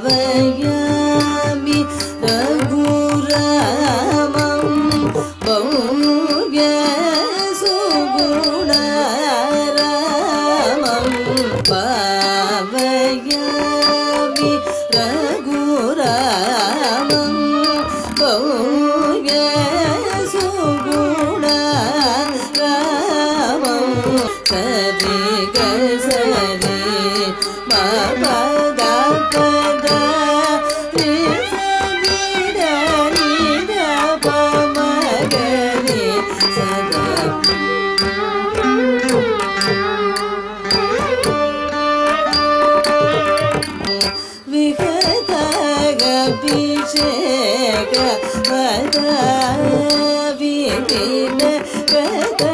भावयामि रघुरामं भव्य सुगुणरामं भावयामि रघुरामं भव्य सुगुणरामं सरि सरि मा विगतगभिषेक वदाविपिन गतभाग्यवच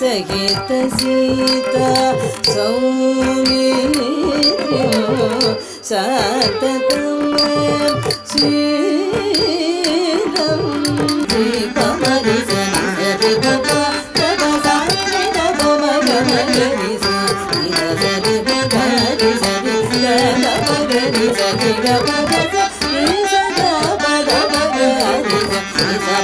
सहित सीता सौमित्र्यो सततं श्रीरं श्रीकमरि गमगरि सरि